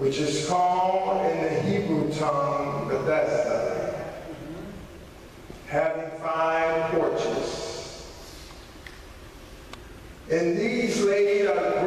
which is called in the Hebrew tongue Bethesda, having five porches. and these laid are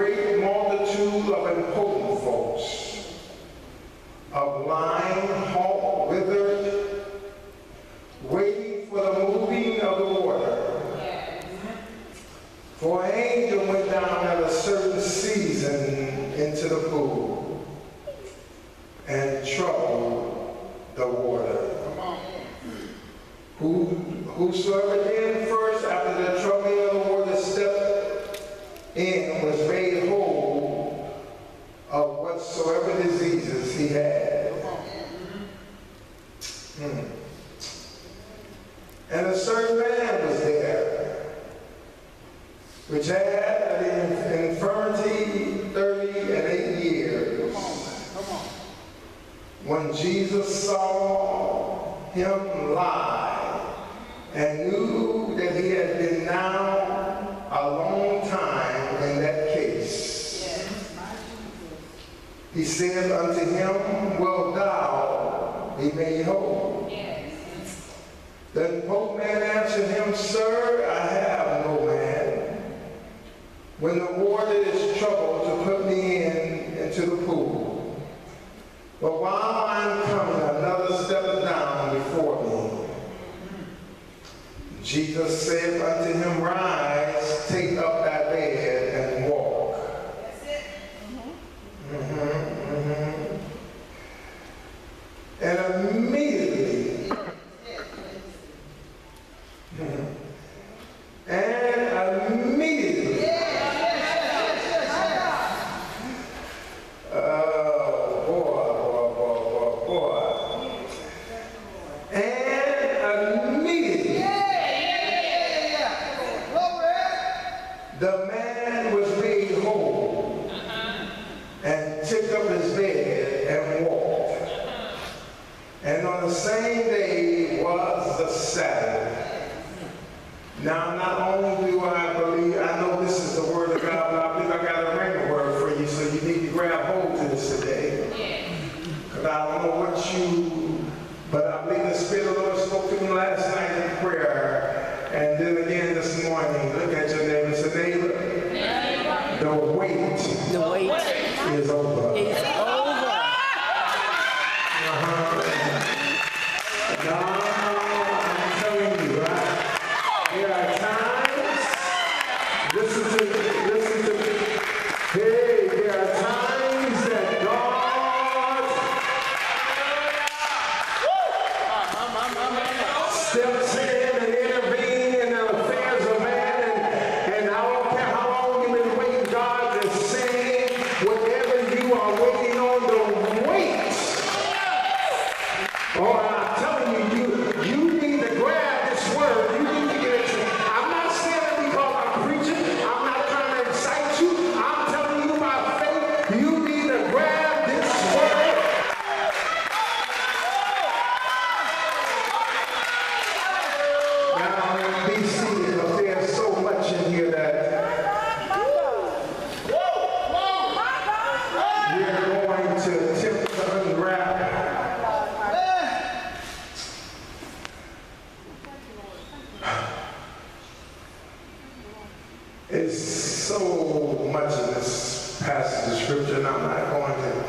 It's so much in this passage of scripture, and I'm not going to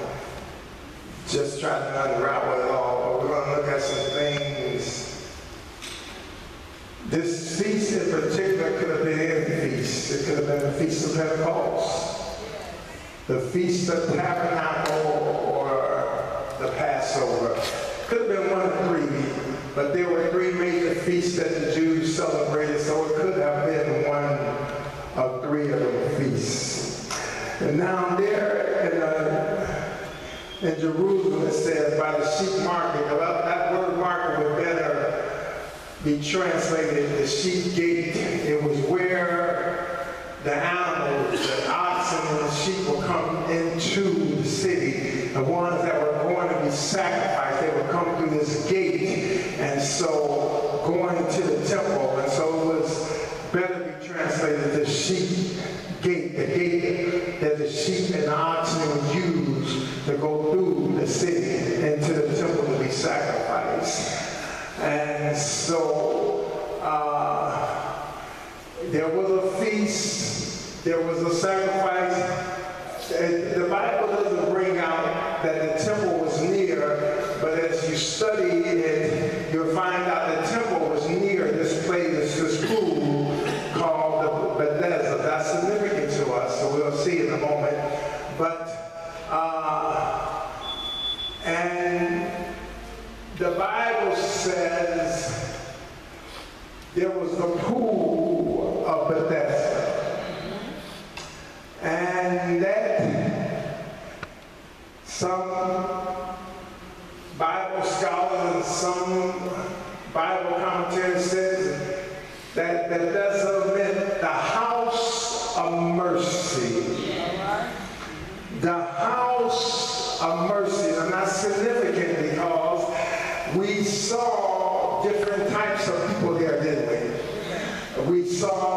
just try to unravel it all, but we're going to look at some things. This feast in particular could have been any feast. It could have been the Feast of Pentecost, the Feast of Tabernacle, or the Passover. Could have been one of three, but there were three major feasts that the Jews celebrated, so it could have been one of three of them feasts. And now there in, uh, in Jerusalem, it says, by the sheep market, that word market would better be translated the sheep gate. It was where the animals, the oxen and the sheep would come into the city. The ones that were going to be sacrificed, they would come through this gate. And so going to the temple. And so it was better be translated the sheep gate, the gate that the sheep and the oxen would use to go through the city into the sacrificed. And so uh, there was a feast, there was a sacrifice. And the Bible doesn't bring scholars and some Bible commentators says that, that doesn't mean the house of mercy. The house of mercy. And that's significant because we saw different types of people there, didn't we? We saw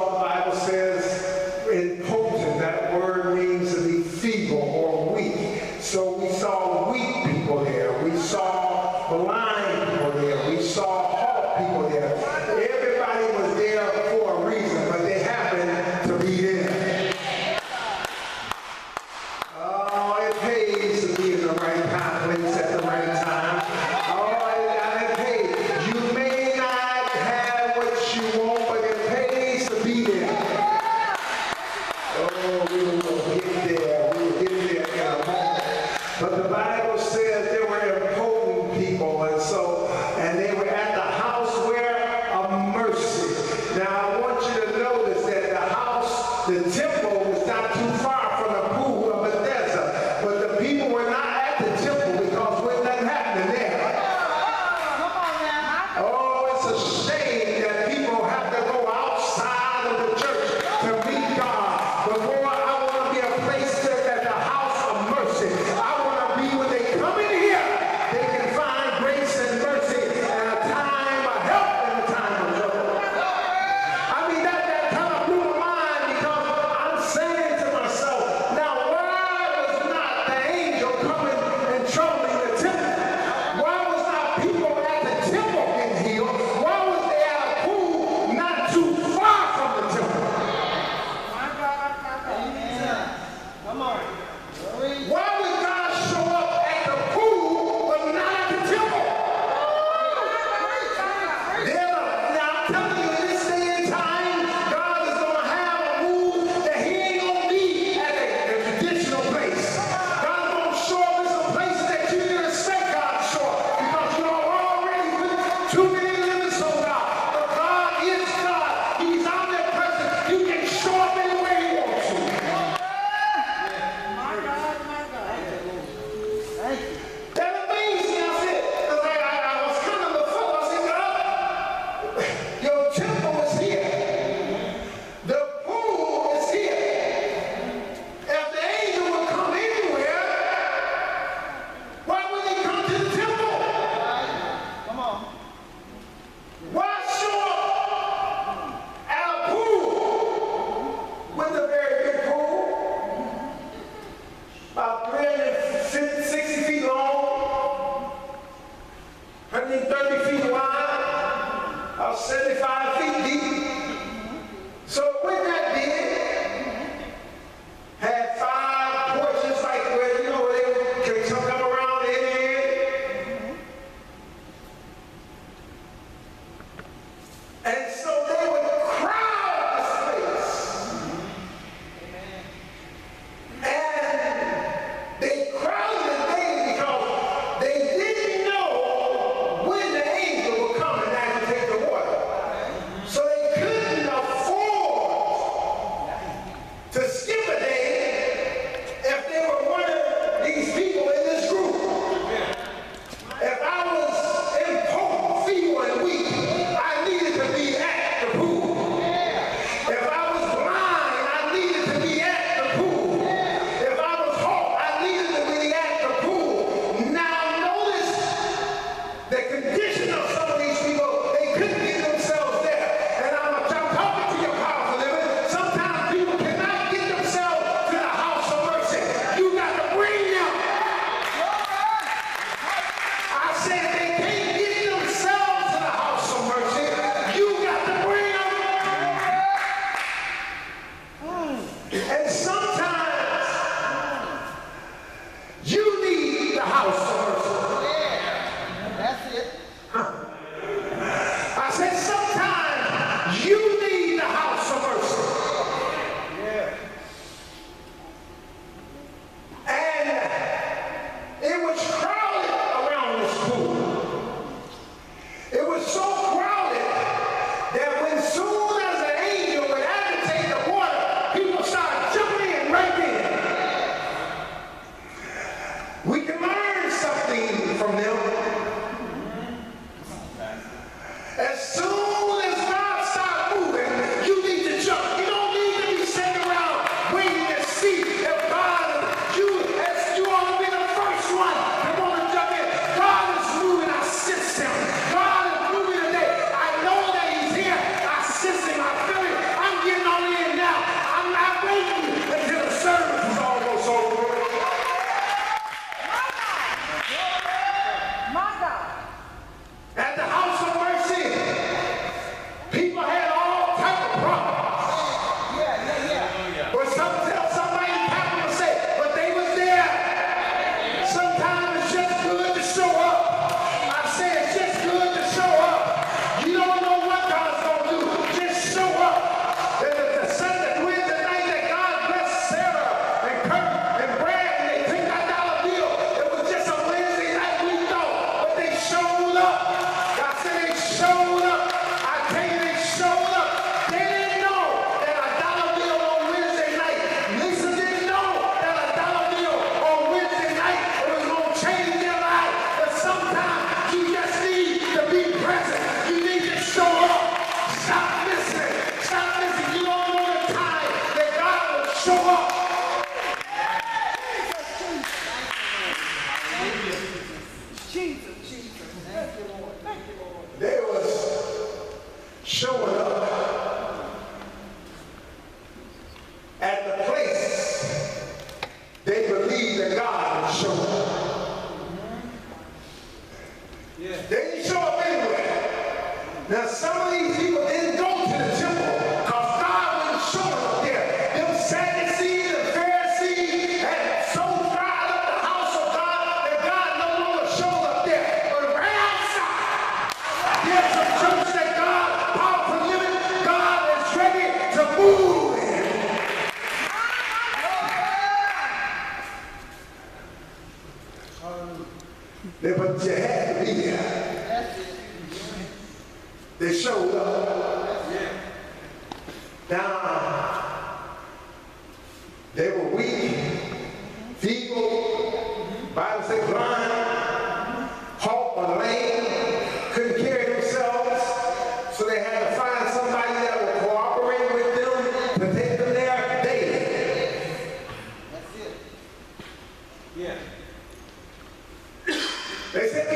do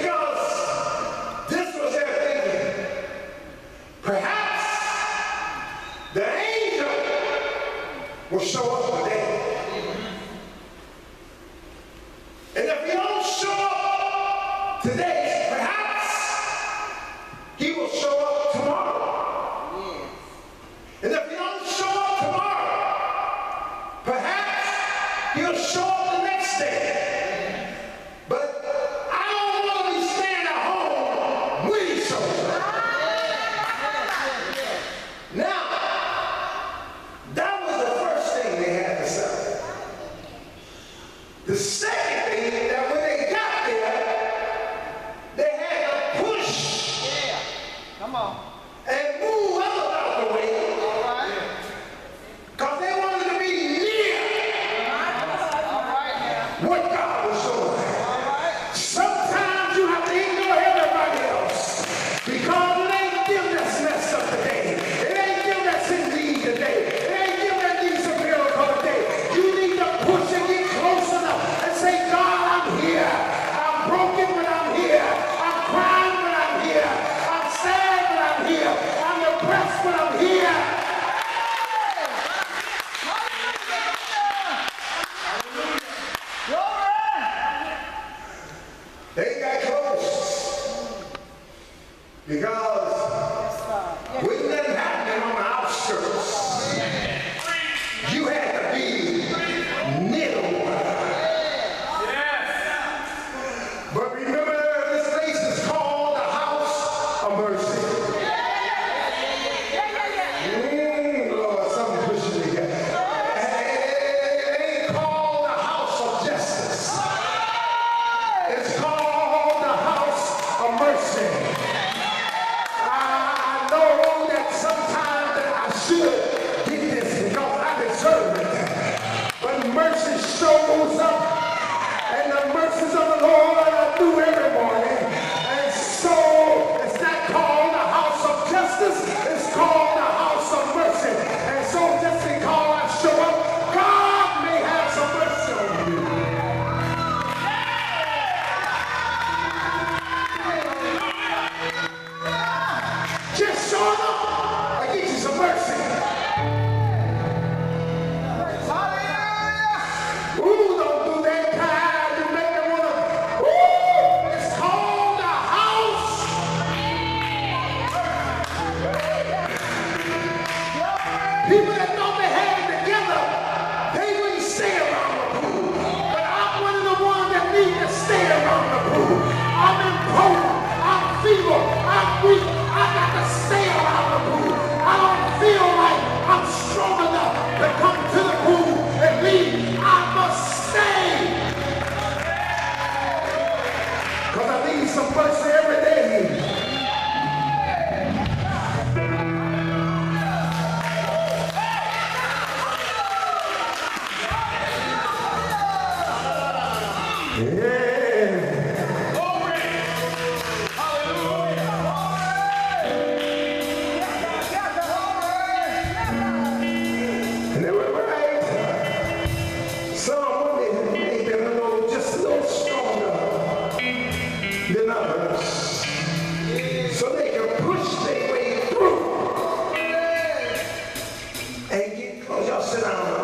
close.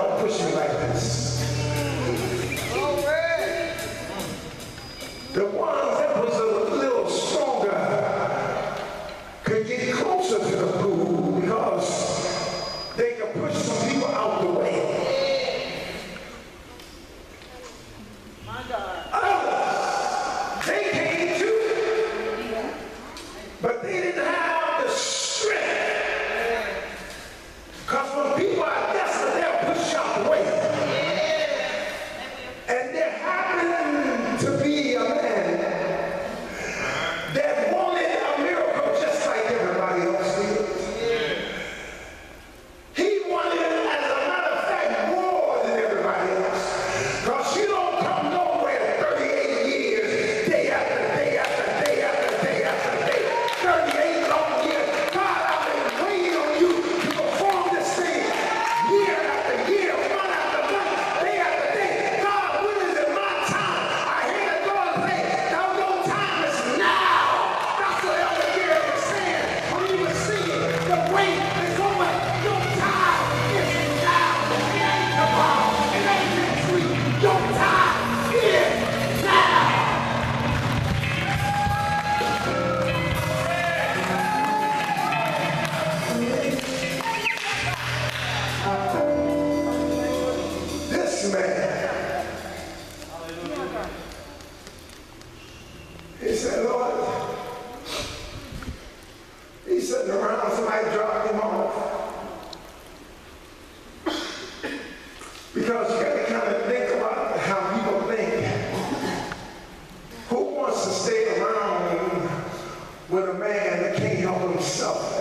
Help himself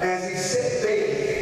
as, he sat there?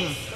Now,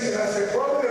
se, se pobre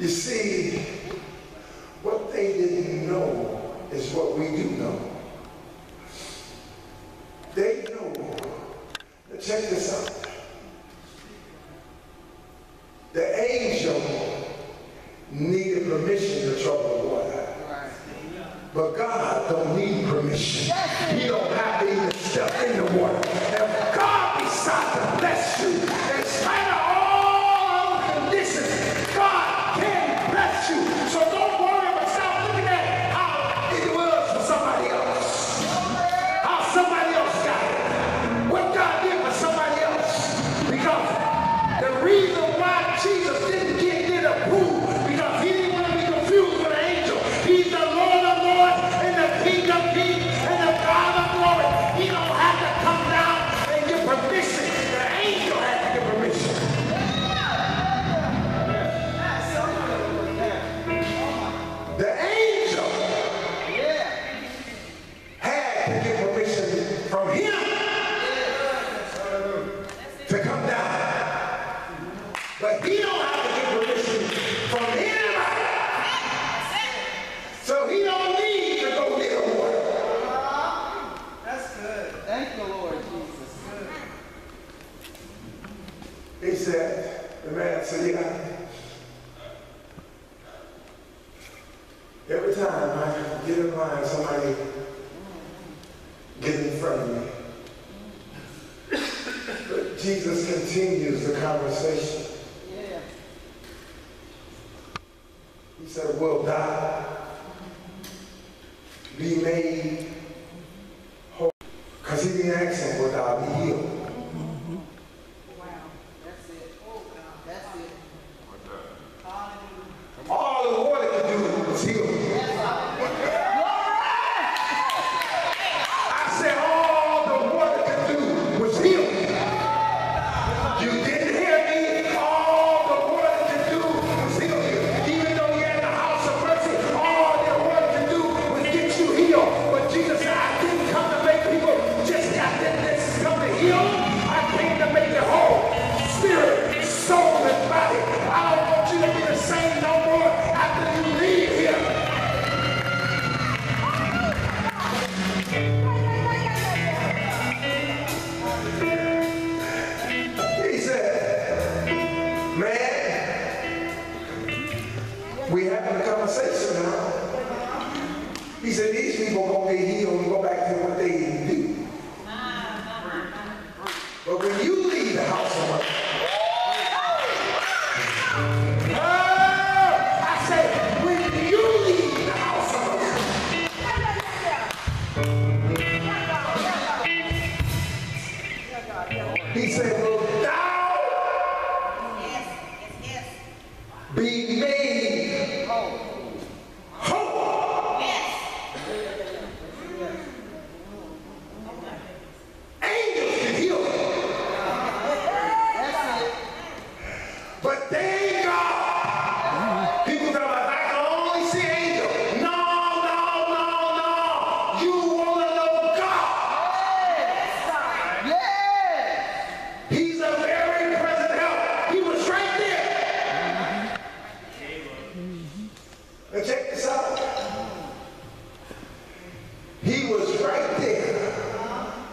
You see, what they didn't know is what we do know.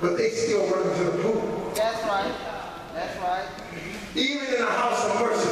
but they still run to the pool. That's right. That's right. Even in a house of mercy,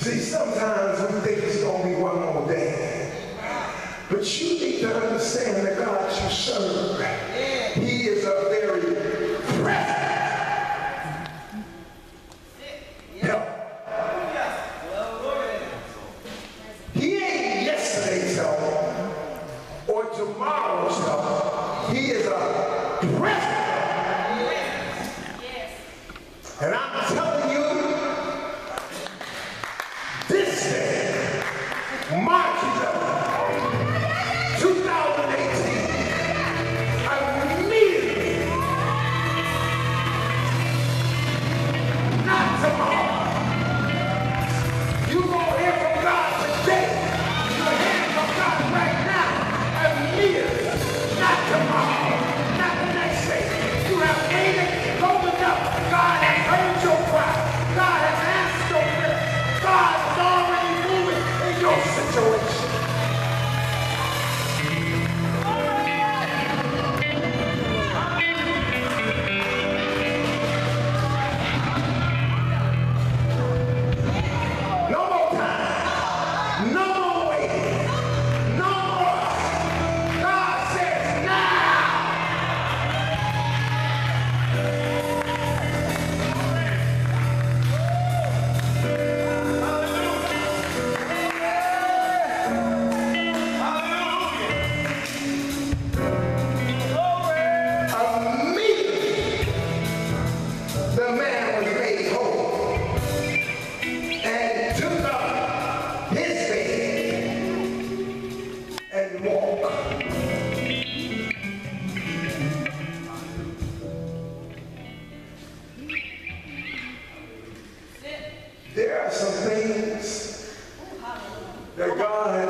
See, sometimes we think it's going to be one more day. But you need to understand the God you serve. He There are some things that God has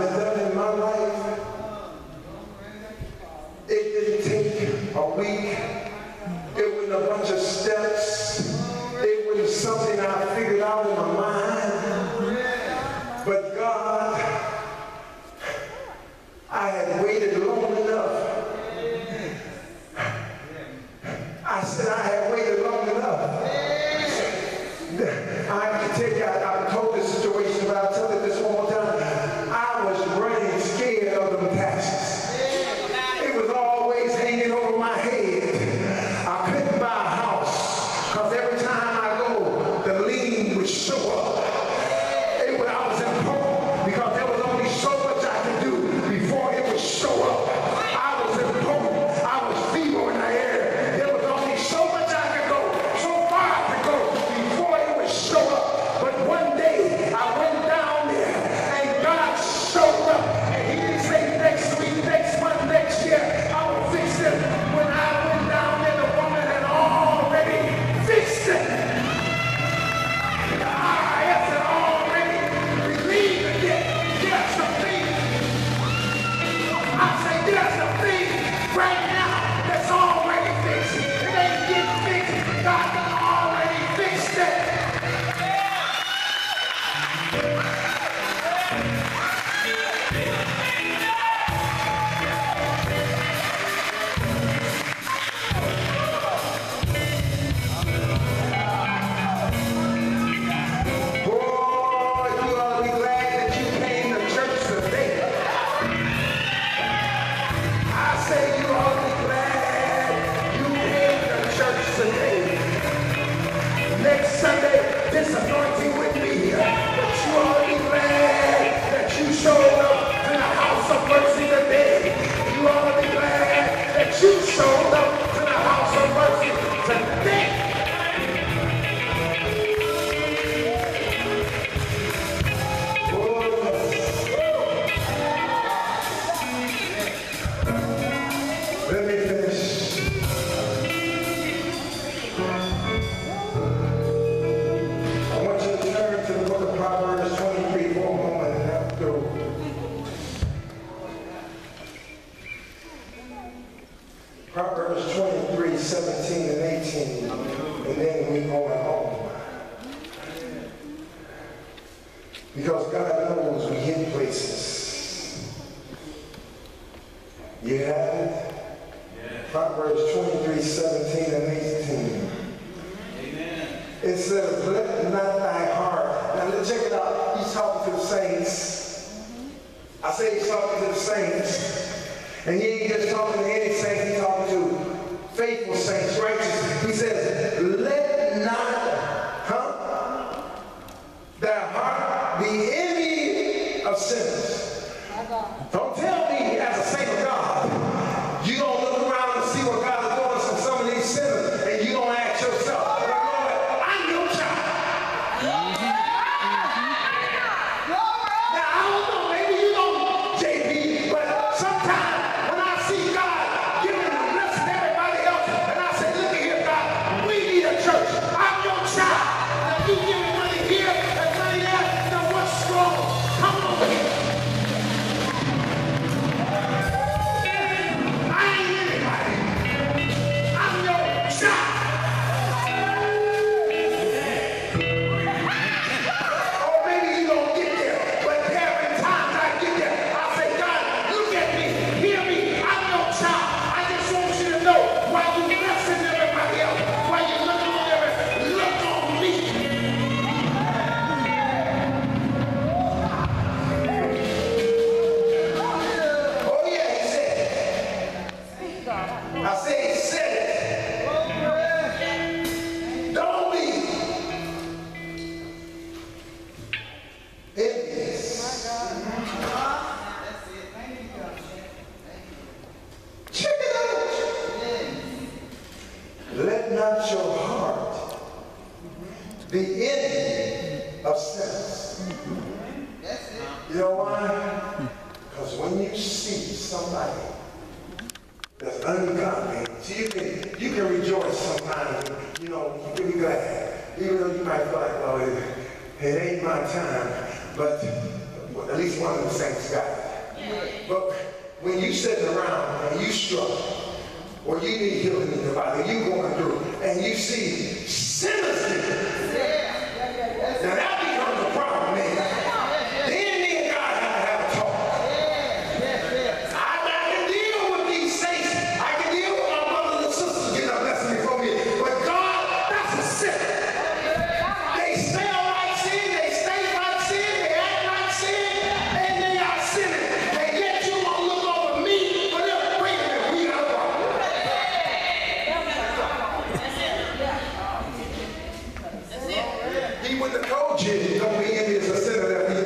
He want the coaches told don't be in of sinner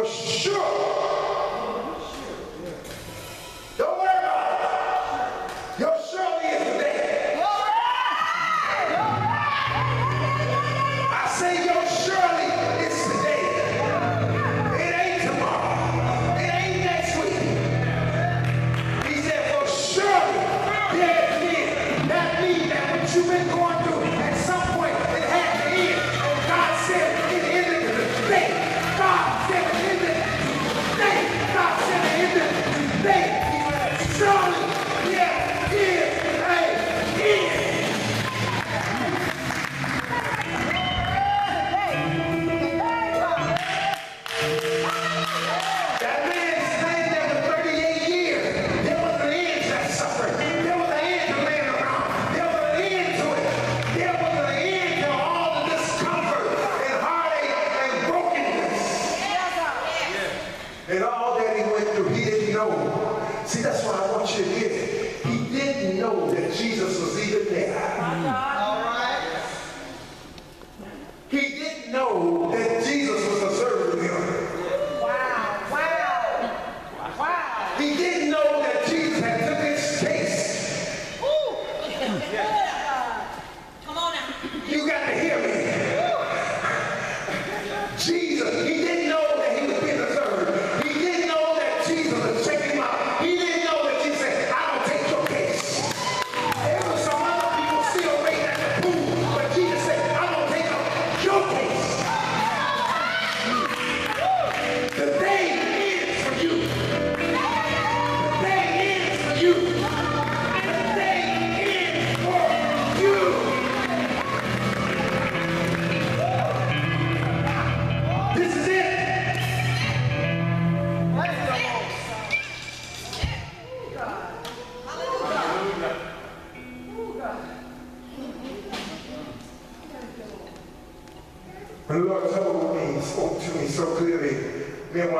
for sure.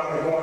Me and what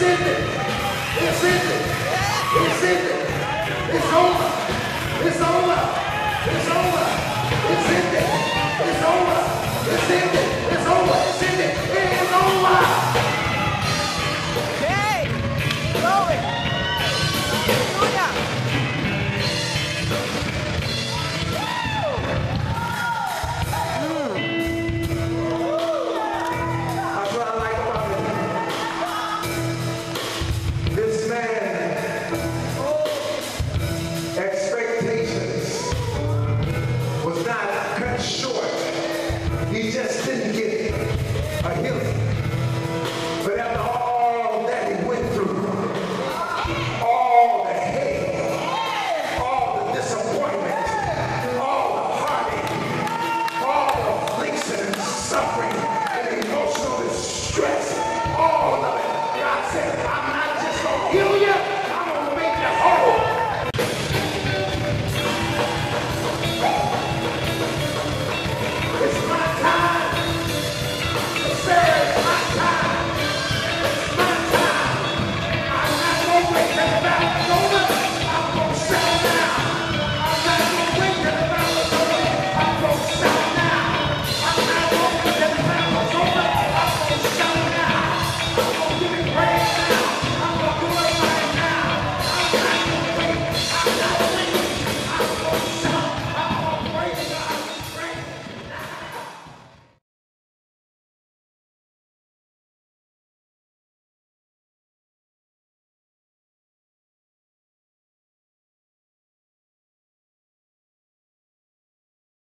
Enciende, enciende.